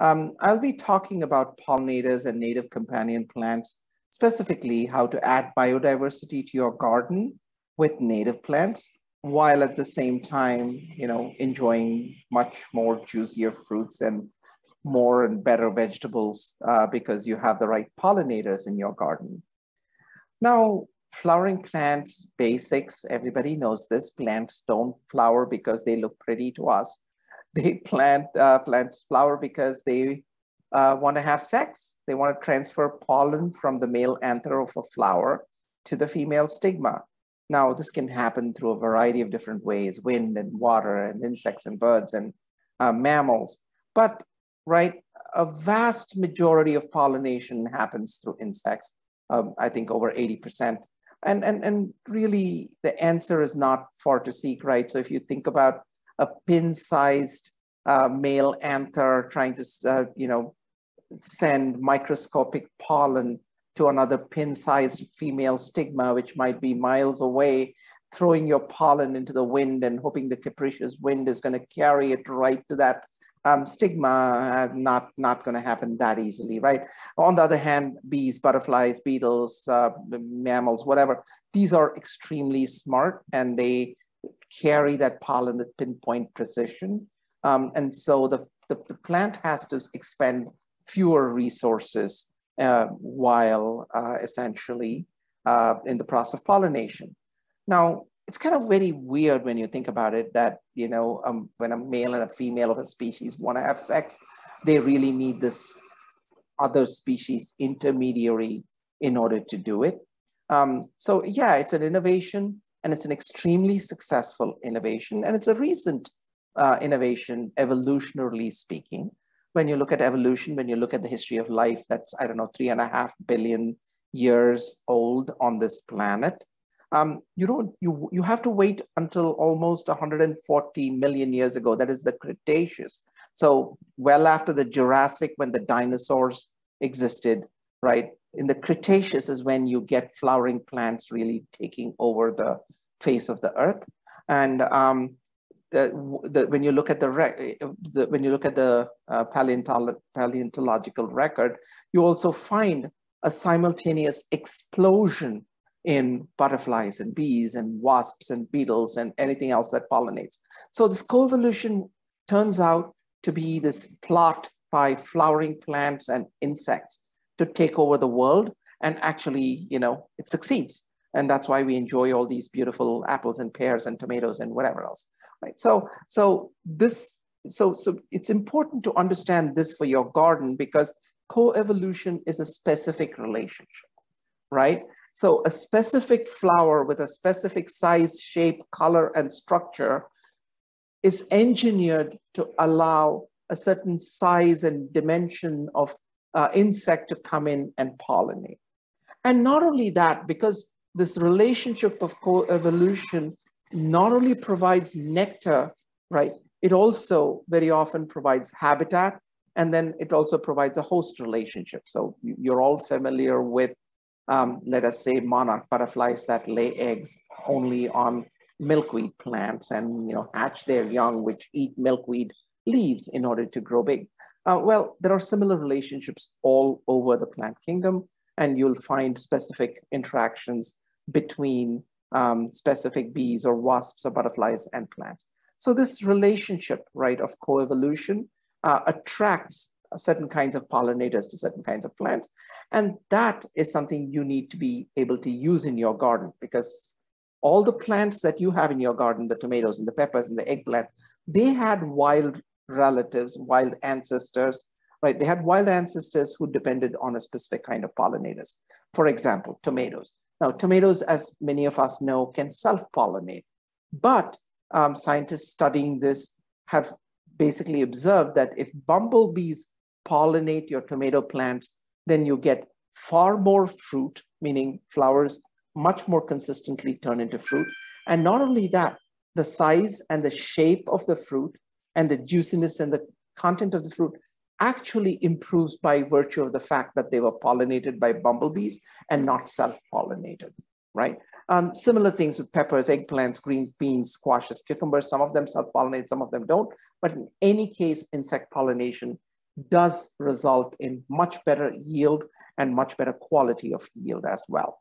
Um, I'll be talking about pollinators and native companion plants, specifically how to add biodiversity to your garden with native plants, while at the same time, you know, enjoying much more juicier fruits and more and better vegetables uh, because you have the right pollinators in your garden. Now, flowering plants, basics, everybody knows this. Plants don't flower because they look pretty to us. They plant uh, plants flower because they uh, want to have sex. They want to transfer pollen from the male anther of a flower to the female stigma. Now, this can happen through a variety of different ways, wind and water and insects and birds and uh, mammals. But, right, a vast majority of pollination happens through insects. Um, I think over 80%. And, and, and really the answer is not far to seek, right? So if you think about a pin-sized uh, male anther trying to, uh, you know, send microscopic pollen to another pin-sized female stigma, which might be miles away, throwing your pollen into the wind and hoping the capricious wind is going to carry it right to that um, stigma, uh, not, not going to happen that easily, right? On the other hand, bees, butterflies, beetles, uh, mammals, whatever, these are extremely smart and they carry that pollen with pinpoint precision. Um, and so the, the, the, plant has to expend fewer resources uh, while uh, essentially uh, in the process of pollination. Now, it's kind of very weird when you think about it that, you know, um, when a male and a female of a species want to have sex, they really need this other species intermediary in order to do it. Um, so yeah, it's an innovation and it's an extremely successful innovation. And it's a recent uh, innovation, evolutionarily speaking when you look at evolution, when you look at the history of life, that's, I don't know, three and a half billion years old on this planet. Um, you don't, you, you have to wait until almost 140 million years ago. That is the Cretaceous. So well after the Jurassic, when the dinosaurs existed, right? In the Cretaceous is when you get flowering plants really taking over the face of the earth. And um, the, the, when you look at the, the when you look at the uh, paleontolo paleontological record, you also find a simultaneous explosion in butterflies and bees and wasps and beetles and anything else that pollinates. So this coevolution turns out to be this plot by flowering plants and insects to take over the world and actually, you know, it succeeds. And that's why we enjoy all these beautiful apples and pears and tomatoes and whatever else right? So, so this, so, so it's important to understand this for your garden because coevolution is a specific relationship, right? So a specific flower with a specific size, shape, color, and structure is engineered to allow a certain size and dimension of uh, insect to come in and pollinate. And not only that, because this relationship of coevolution not only provides nectar, right, it also very often provides habitat, and then it also provides a host relationship. So you're all familiar with, um, let us say, monarch butterflies that lay eggs only on milkweed plants and you know hatch their young, which eat milkweed leaves in order to grow big. Uh, well, there are similar relationships all over the plant kingdom, and you'll find specific interactions between um, specific bees or wasps or butterflies and plants. So this relationship, right, of coevolution uh, attracts certain kinds of pollinators to certain kinds of plants. And that is something you need to be able to use in your garden because all the plants that you have in your garden, the tomatoes and the peppers and the eggplant, they had wild relatives, wild ancestors, right? They had wild ancestors who depended on a specific kind of pollinators. For example, tomatoes. Now, tomatoes, as many of us know, can self-pollinate, but um, scientists studying this have basically observed that if bumblebees pollinate your tomato plants, then you get far more fruit, meaning flowers much more consistently turn into fruit. And not only that, the size and the shape of the fruit and the juiciness and the content of the fruit actually improves by virtue of the fact that they were pollinated by bumblebees and not self-pollinated, right? Um, similar things with peppers, eggplants, green beans, squashes, cucumbers. Some of them self-pollinate, some of them don't. But in any case, insect pollination does result in much better yield and much better quality of yield as well.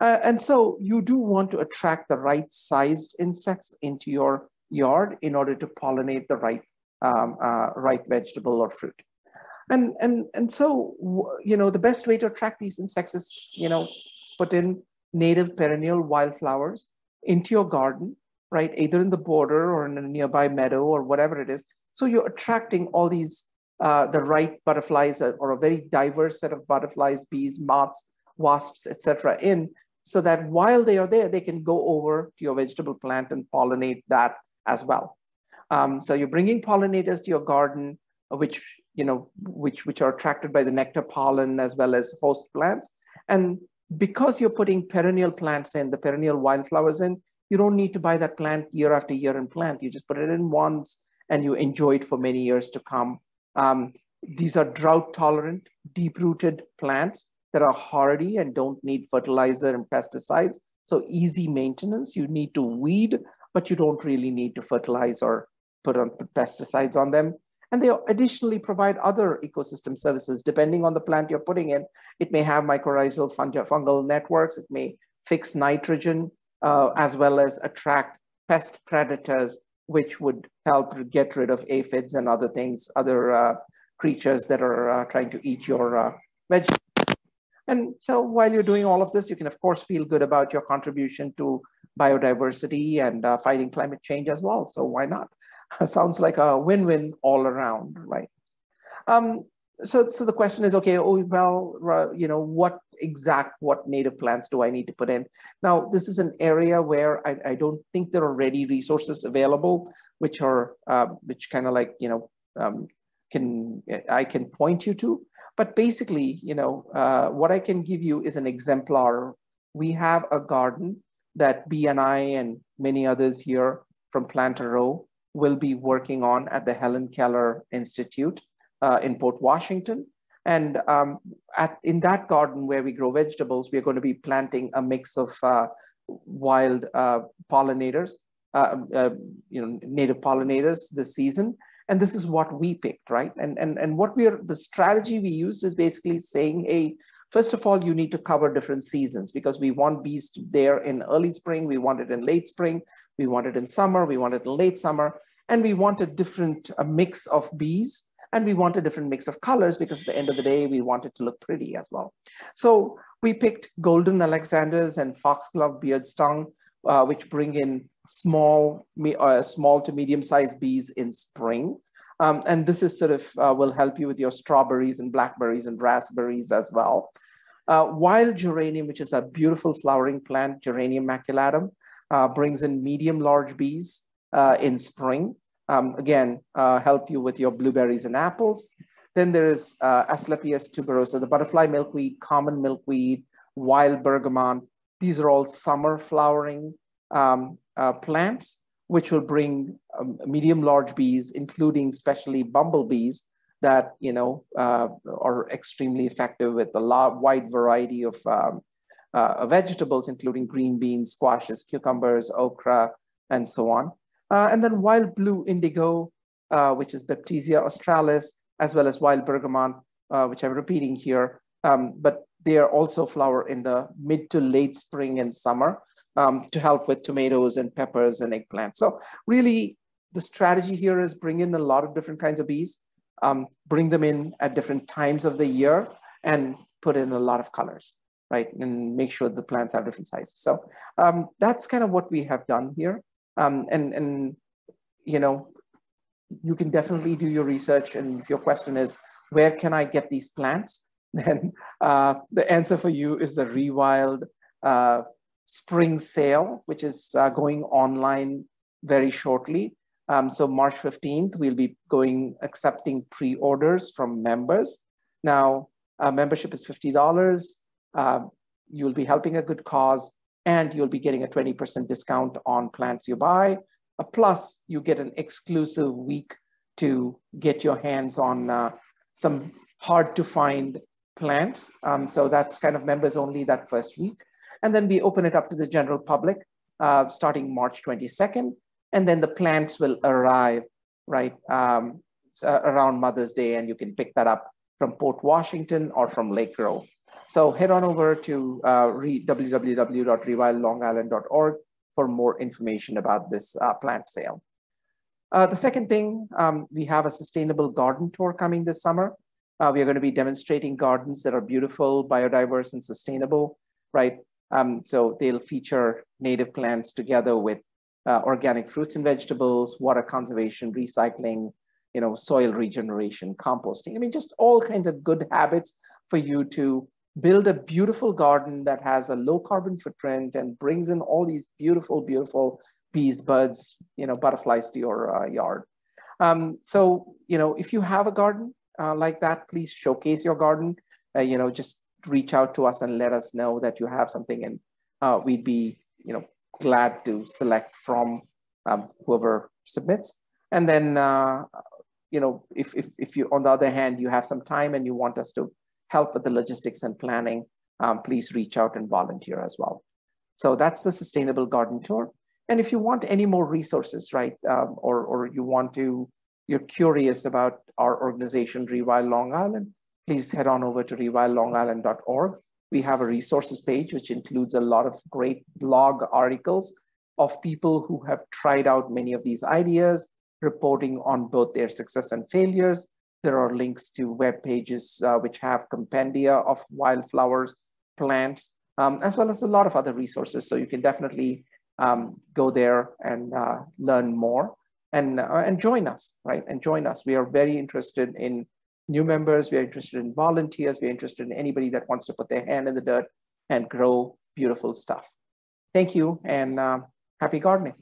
Uh, and so you do want to attract the right sized insects into your yard in order to pollinate the right, um, uh, right vegetable or fruit. And, and, and so, you know, the best way to attract these insects is, you know, put in native perennial wildflowers into your garden, right? Either in the border or in a nearby meadow or whatever it is. So you're attracting all these, uh, the right butterflies or a very diverse set of butterflies, bees, moths, wasps, etc. in so that while they are there, they can go over to your vegetable plant and pollinate that as well. Um, so you're bringing pollinators to your garden, which you know, which which are attracted by the nectar pollen as well as host plants. And because you're putting perennial plants in, the perennial wildflowers in, you don't need to buy that plant year after year and plant. You just put it in once and you enjoy it for many years to come. Um, these are drought tolerant, deep rooted plants that are hardy and don't need fertilizer and pesticides. So easy maintenance. You need to weed, but you don't really need to fertilize or put on pesticides on them. And they additionally provide other ecosystem services depending on the plant you're putting in. It may have mycorrhizal fungal networks. It may fix nitrogen uh, as well as attract pest predators, which would help get rid of aphids and other things, other uh, creatures that are uh, trying to eat your uh, vegetables. And so while you're doing all of this, you can of course feel good about your contribution to biodiversity and uh, fighting climate change as well. So why not? Sounds like a win-win all around, right? Um, so, so the question is, okay, oh, well, you know, what exact, what native plants do I need to put in? Now, this is an area where I, I don't think there are ready resources available, which are, uh, which kind of like, you know, um, can, I can point you to. But basically, you know, uh, what I can give you is an exemplar. We have a garden that I and many others here from Planter Row will be working on at the Helen Keller Institute uh, in Port Washington. And um, at, in that garden where we grow vegetables, we are going to be planting a mix of uh, wild uh, pollinators, uh, uh, you know, native pollinators this season. And this is what we picked, right? And, and, and what we are, the strategy we used is basically saying, hey, First of all, you need to cover different seasons because we want bees there in early spring, we want it in late spring, we want it in summer, we want it in late summer, and we want a different a mix of bees and we want a different mix of colors because at the end of the day, we want it to look pretty as well. So we picked golden Alexanders and foxglove beardtongue, uh, which bring in small, uh, small to medium-sized bees in spring. Um, and this is sort of uh, will help you with your strawberries and blackberries and raspberries as well. Uh, wild geranium, which is a beautiful flowering plant, Geranium maculatum, uh, brings in medium large bees uh, in spring. Um, again, uh, help you with your blueberries and apples. Then there is uh, Asclepias tuberosa, the butterfly milkweed, common milkweed, wild bergamot. These are all summer flowering um, plants which will bring um, medium large bees, including especially bumblebees that you know uh, are extremely effective with a lot, wide variety of um, uh, vegetables, including green beans, squashes, cucumbers, okra, and so on. Uh, and then wild blue indigo, uh, which is Baptisia australis, as well as wild bergamot, uh, which I'm repeating here. Um, but they are also flower in the mid to late spring and summer um, to help with tomatoes and peppers and eggplants. So really the strategy here is bring in a lot of different kinds of bees, um, bring them in at different times of the year and put in a lot of colors, right? And make sure the plants have different sizes. So um, that's kind of what we have done here. Um, and, and, you know, you can definitely do your research. And if your question is, where can I get these plants? Then uh, the answer for you is the Rewild uh, spring sale, which is uh, going online very shortly. Um, so March 15th, we'll be going accepting pre-orders from members. Now, uh, membership is $50. Uh, you'll be helping a good cause and you'll be getting a 20% discount on plants you buy. Uh, plus, you get an exclusive week to get your hands on uh, some hard to find plants. Um, so that's kind of members only that first week. And then we open it up to the general public uh, starting March 22nd. And then the plants will arrive, right, um, uh, around Mother's Day, and you can pick that up from Port Washington or from Lake Grove. So head on over to uh, www.rewildlongisland.org for more information about this uh, plant sale. Uh, the second thing, um, we have a sustainable garden tour coming this summer. Uh, we are going to be demonstrating gardens that are beautiful, biodiverse, and sustainable, right? Um, so they'll feature native plants together with uh, organic fruits and vegetables, water conservation, recycling, you know, soil regeneration, composting. I mean, just all kinds of good habits for you to build a beautiful garden that has a low carbon footprint and brings in all these beautiful, beautiful bees, buds, you know, butterflies to your uh, yard. Um, so, you know, if you have a garden uh, like that, please showcase your garden. Uh, you know, just reach out to us and let us know that you have something and uh, we'd be, you know, glad to select from um, whoever submits. And then, uh, you know, if, if, if you, on the other hand, you have some time and you want us to help with the logistics and planning, um, please reach out and volunteer as well. So that's the Sustainable Garden Tour. And if you want any more resources, right, um, or, or you want to, you're curious about our organization, Rewild Long Island, please head on over to rewildlongisland.org we have a resources page, which includes a lot of great blog articles of people who have tried out many of these ideas, reporting on both their success and failures. There are links to web pages uh, which have compendia of wildflowers, plants, um, as well as a lot of other resources. So you can definitely um, go there and uh, learn more and, uh, and join us, right? And join us. We are very interested in new members, we are interested in volunteers, we're interested in anybody that wants to put their hand in the dirt and grow beautiful stuff. Thank you and uh, happy gardening.